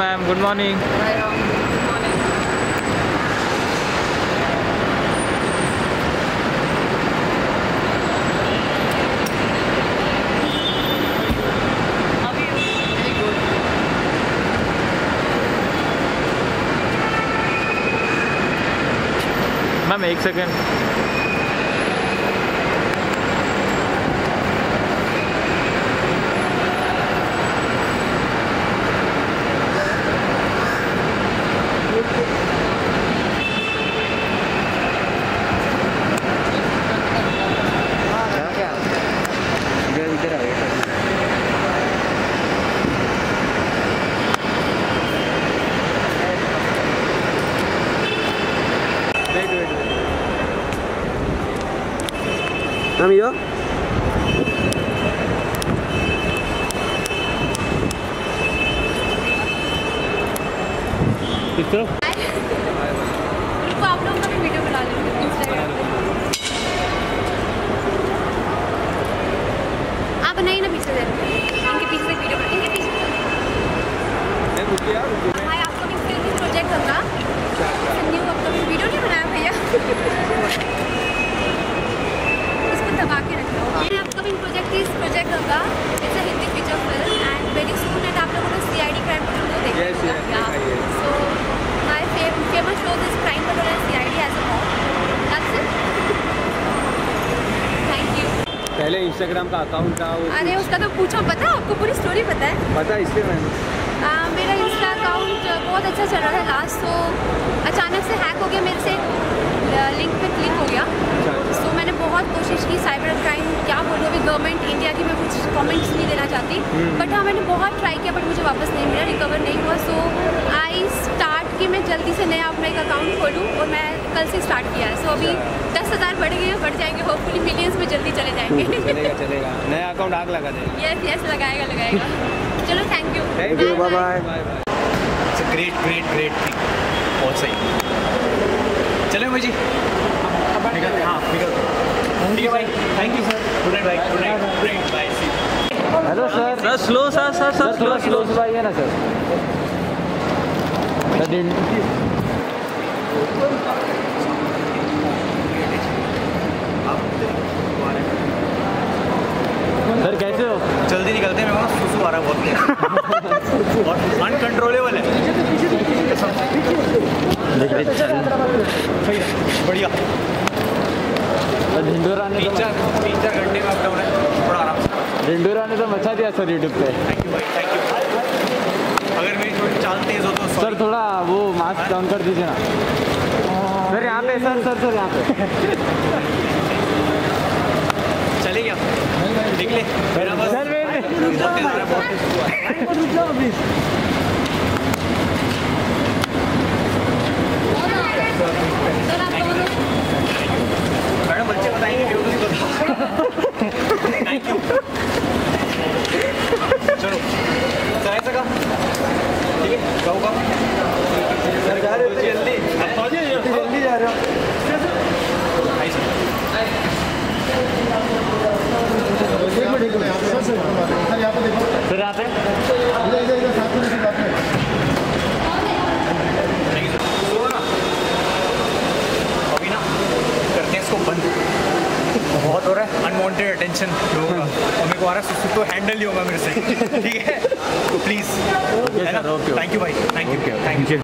Ma'am good morning ma'am एक second ma'am यो किस तरफ़ रुको आप लोगों का वीडियो बना लेते हैं इंस्टाग्राम पे। आप बनाइए ना पीछे इनके पीछे वीडियो इनके पीछे इंस्टाग्राम का अकाउंट था अरे उसका तो पूछो पता है आपको पूरी स्टोरी पता है? पता है इसलिए मैंने आ, मेरा इंस्टा अकाउंट बहुत अच्छा चल रहा था लास्ट तो अचानक से हैक हो गया मेरे से। कमेंट्स नहीं देना चाहती। बट हाँ मैंने बहुत ट्राई किया बट मुझे वापस नहीं मिला रिकवर नहीं हुआ। सो आई स्टार्ट की मैं जल्दी से नया अपना एक अकाउंट खोलूँ और मैं कल से स्टार्ट किया है। सो अभी दस हज़ार बढ़ गए बढ़ जाएँगे होपफुली मिलियंस में जल्दी चले जाएँगे। चलेगा चलेगा। नया अकाउंट आग लगा दे यस यस लगाएगा लगाएगा। चलो thank you thank you bye bye it's great great great thing बहुत सही। चले मुझे निकलते हाँ। निकलते ठीक है भाई thank you sir good night भाई good night great bye hello sir. Sir slow sir sir sir slow slow से आइए ना सर। सर कैसे हो? जल्दी निकलते हैं मेरे को सुसु आ रहा है बहुत और अनकंट्रोलेबल है। बढ़िया। ढिंडोरा ने तीन चार तीन चार घंटे में अप से ने तो मचा दिया सर यूट्यूब पे। थैंक यू भाई थैंक यू अगर मेरी थोड़ी चाल तेज हो तो सर थोड़ा वो मास्क डाउन कर दीजिए ना। सर यहाँ पे सर सर सर यहाँ पे। चले क्या निकले मेरा बस सर वेट रहा है बहुत तेज हुआ है। सर आप दोनों मैडम बच्चे बताएँगे मेरे को नहीं पता थैंक यू चलो जाए सका ठीक है जाओ का सर जा रहे हो जल्दी जल्दी जा रहे हो सर यहाँ पे अभी ना करते हैं इसको बंद बहुत हो रहा है अटेंशन और मेरे को आ रहा है सुसु तो हैंडल नहीं होगा मेरे से। ठीक है? तो प्लीज़ है ना. थैंक यू भाई थैंक यू थैंक यू